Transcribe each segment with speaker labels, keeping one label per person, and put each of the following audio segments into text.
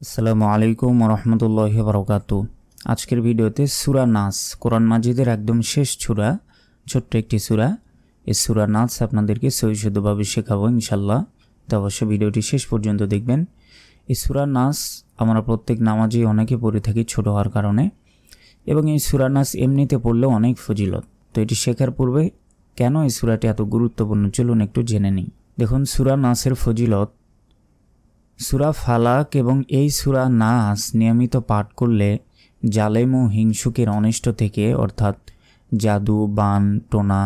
Speaker 1: আসসালামু আলাইকুম রহমতুল্লাহ বরকাত আজকের ভিডিওতে সুরা নাস, কোরআন মাজিদের একদম শেষ সুরা, ছোট্ট একটি সুরা। এই সুরা নাচ আপনাদেরকে সহিশুদ্ধভাবে শেখাবো ইনশাল্লাহ তো অবশ্যই ভিডিওটি শেষ পর্যন্ত দেখবেন। এই সুরা নাচ আমরা প্রত্যেক নামাজেই অনেকে পড়ে থাকি ছোট হওয়ার কারণে। এবং এই সুরা নাচ এমনিতে পড়লেও অনেক ফজিলত। তো এটি শেখার পূর্বে কেন এই সুরাটি এত গুরুত্বপূর্ণ চলুন একটু জেনে নিই। দেখুন, সুরা নাসের ফজিলত সুরা ফালাক এবং এই সুরা নাস নিয়মিত পাঠ করলে জালেম ও হিংসুকের অনিষ্ট থেকে, অর্থাৎ জাদু, বান, টোনা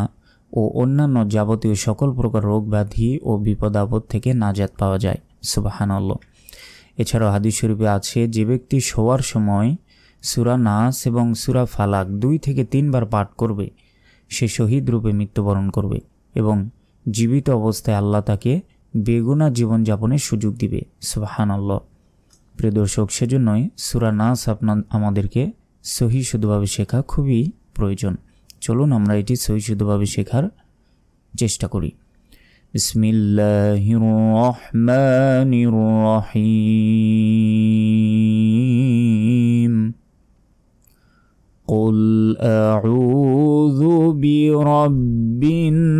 Speaker 1: ও অন্যান্য যাবতীয় সকল প্রকার রোগ ব্যাধি ও বিপদ আপদ থেকে নাজাত পাওয়া যায়। সুবাহানল্ল এছাড়াও হাদিস শরীফে আছে, যে ব্যক্তি শোয়ার সময় সুরা নাস এবং সুরা ফালাক দুই থেকে তিনবার পাঠ করবে, সে শহীদ রূপে মৃত্যুবরণ করবে এবং জীবিত অবস্থায় আল্লাহ তাকে বেগুনা জীবনযাপনের সুযোগ দিবে। সুবাহান আল্লাহ প্রিয় দর্শক, সেজন্যই সুরা নাস আপনার, আমাদেরকে সহি শুদ্ধভাবে শেখা খুবই প্রয়োজন। চলুন আমরা এটি সহি শুদ্ধভাবে শেখার চেষ্টা করি। বিসমিল্লাহির قل أعوذ برب الناس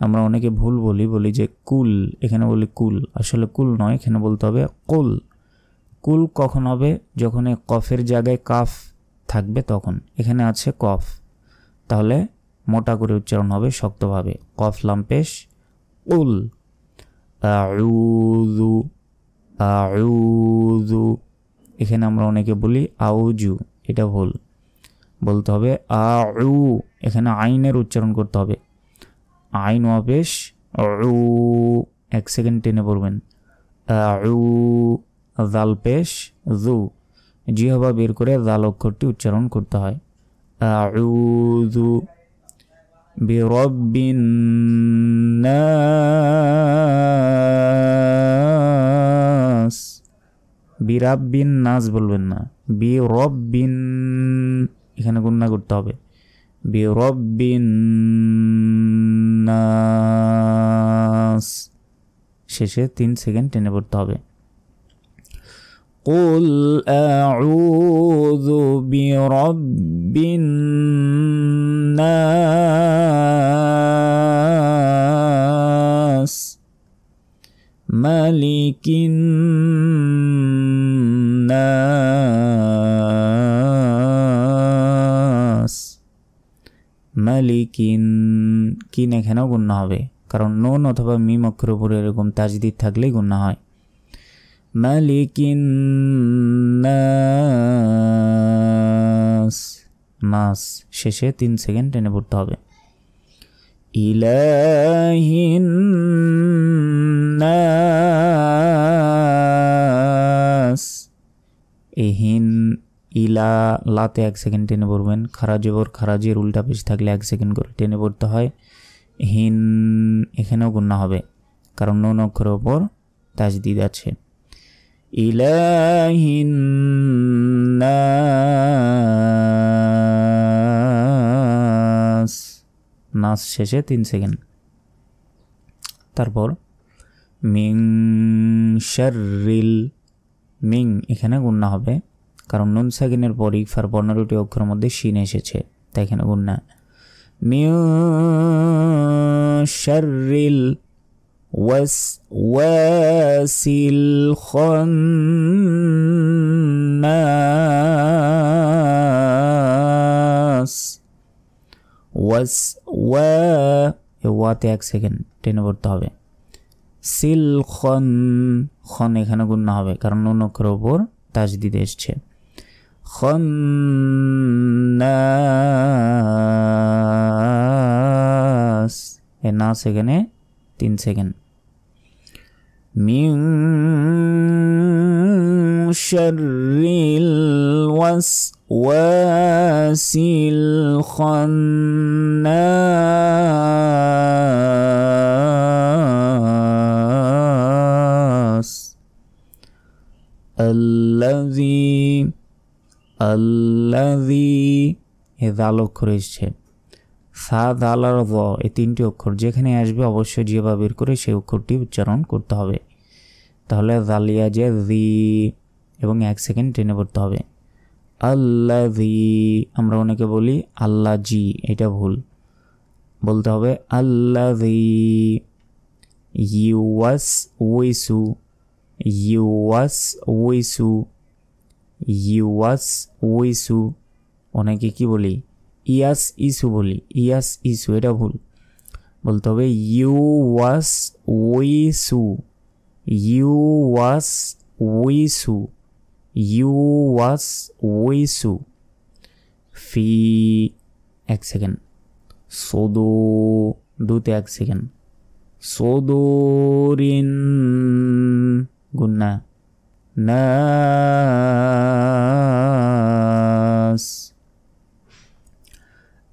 Speaker 1: আমরা অনেকে ভুল বলি বলি যে কুল এখানে বলি কুল আসলে কুল নয় এখানে বলতে হবে কুল কুল কখন হবে যখন এই কফের জায়গায় কাফ থাকবে তখন এখানে আছে কফ তাহলে মোটা করে উচ্চারণ হবে শক্তভাবে কফ লাম্পেশ উল আউযু আউযু। এখানে আমরা অনেকে বলি আউজু এটা ভুল। বলতে হবে আউ, এখানে আইনের উচ্চারণ করতে হবে। আইন ওয়াপেশ উ, এক সেকেন্ড টেনে পড়বেন। আউ, জাল পেশ, জু। জিহবা বের করে জাল অক্ষরটি উচ্চারণ করতে হয়। আউযু বিরব্বিন নাস বিরাব্বিন নাস বলবেন না। বি রব্বিন এখানে গুন্না করতে হবে। বি শেষে তিন সেকেন্ড টেনে পড়তে হবে। قل أعوذ برب الناس ملك الناس মালিকিন কিন এখানেও গুণ্য হবে কারণ নুন অথবা মিম অক্ষরের উপরে এরকম তাজদিদ থাকলেই গুণ্য হয় মালিকিন নাস শেষে তিন সেকেন্ড টেনে পড়তে হবে। ইলাহিন এহিন ইলা লাতে এক সেকেন্ড টেনে পড়বেন। খারাজবর খারাজের উল্টা পেশ থাকলে এক সেকেন্ড করে টেনে পড়তে হয়। হিন এখানেও গুণা হবে, কারণ নন অক্ষরের ওপর তাজদিদ আছে। ইলাহিন নাস নাস শেষে তিন সেকেন্ড। তারপর মিং শারিল মিং এখানে গুণা হবে। কারণ নুন সাকিনের পর ইকফার পনেরোটি অক্ষরের মধ্যে শিন এসেছে, তাই এখানে গুণা মিউ শারিল খন্নাস ওয়াস ওয়া ওয়াতে এক সেকেন্ড টেনে পড়তে হবে। সিল খন খন এখানে গুণ না হবে, কারণ নুন অক্ষরের ওপর তাজদিদ এসছে। খন্নাস এ নাস এখানে 10 second. من شر الوسواس الخناس الذي الذي إذا لو كرشه এসছে সা দাল আর দ এই তিনটি অক্ষর যেখানে আসবে অবশ্যই জিহ্বা বের করে সেই অক্ষরটি উচ্চারণ করতে হবে। তাহলে জালিয়া যে জি এবং এক সেকেন্ড টেনে পড়তে হবে। আল্লাহ জি আমরা অনেকে বলি আল্লাহ জি এটা ভুল। বলতে হবে আল্লাহ জি ইউয়াস ওয়েসু ইউয়াস ওয়েসু ইউয়াস ওয়েসু অনেকে কি বলি? ইয়াস ইসু বলি, ইয়াস ইসু, এটা ভুল। বলতে হবে ইউ ওয়াস ওয়েসু ইউ ওয়াস ওয়েসু ইউ ওয়াস ওয়েসু ফি এক সেকেন্ড, সোদো, দুতে এক সেকেন্ড সোদোরিন গুন্না নাস।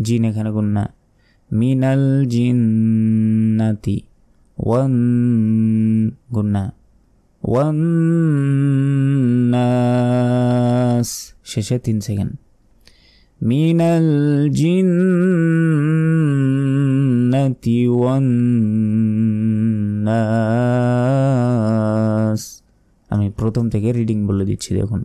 Speaker 1: জিন এখানে গুন্না মিনাল জিন্নাতি। ওয়ান গুন্না ওয়ান শেষে তিন সেকেন্ড। মিনাল জিন্নাতি ওয়ান আমি প্রথম থেকে রিডিং বলে দিচ্ছি, দেখুন।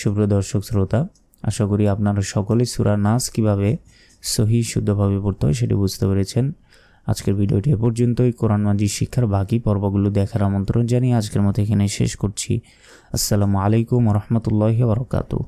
Speaker 1: সুপ্রিয় দর্শক শ্রোতা, আশা করি আপনারা সকলে সুরা নাস কীভাবে সহি, শুদ্ধভাবে পড়তে হয় সেটি বুঝতে পেরেছেন। আজকের ভিডিওটি এ পর্যন্তই। কোরআন মাজি শিক্ষার বাকি পর্বগুলো দেখার আমন্ত্রণ জানিয়ে আজকের মতো এখানে শেষ করছি। আসসালামু আলাইকুম রহমতুল্লাহ বরকাতু